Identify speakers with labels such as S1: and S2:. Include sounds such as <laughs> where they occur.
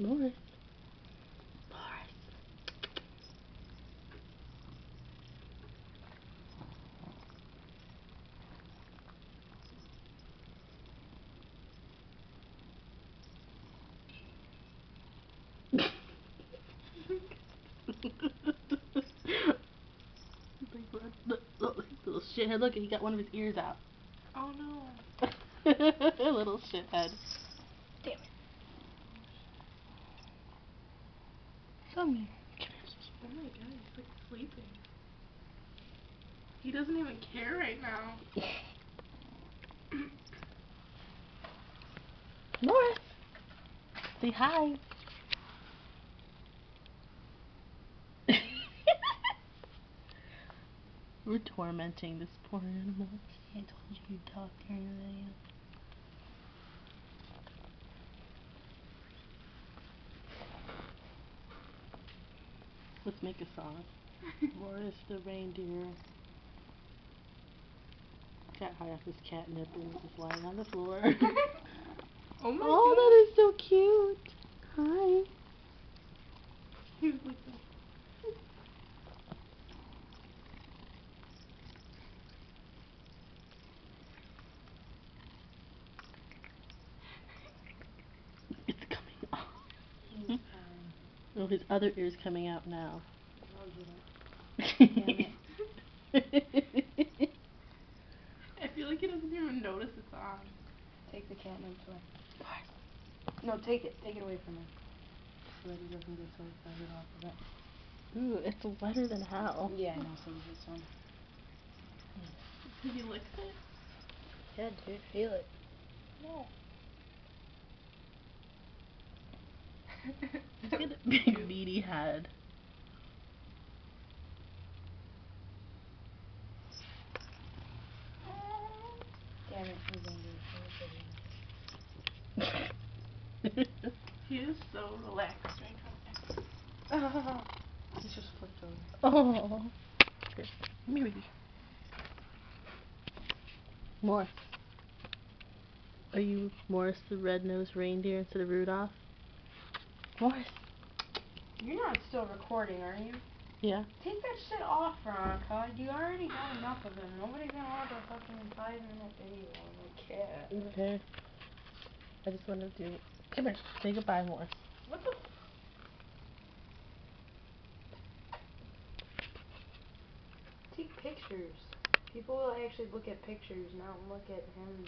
S1: Morris. <laughs> little shithead. Look, he got one of his ears out.
S2: Oh no. <laughs>
S1: little shithead.
S2: Damn it.
S1: Come here.
S2: Oh my god, he's like sleeping. He doesn't even care right now. <coughs>
S1: Morris. Say hi. <laughs> We're tormenting this poor animal. I told you you'd talk during the video. Let's make a song. <laughs> Morris the reindeer got high off his catnip and was just lying on the floor. <laughs> <laughs>
S2: oh my
S1: oh,
S2: god.
S1: that is so cute. Hi.
S2: He was like
S1: It's coming off. Oh, his other ear's coming out now. <laughs>
S2: I feel like he doesn't even notice it's on.
S3: Take the catnip away. No, take it. Take it away from him. So that he doesn't get so excited off of it.
S1: Ooh, it's wetter than hell.
S3: Yeah, I know. So this one.
S2: Did he lick it?
S3: Yeah, dude. Feel it.
S2: No. <laughs>
S1: He's got big <laughs> meaty head.
S3: Damn it. He's angry. <laughs>
S2: he is so relaxed right now. <laughs>
S3: He's just flipped over.
S1: oh. Here, come here, baby. Morris. Are you Morris the red-nosed reindeer instead of Rudolph? Morris.
S3: You're not still recording, are you?
S1: Yeah.
S3: Take that shit off, Veronica. You already got enough of them. Nobody's gonna watch a fucking five minute video a cat.
S1: Okay. I just wanted to come here. Say goodbye, more.
S2: What the?
S3: Take pictures. People will actually look at pictures, not look at him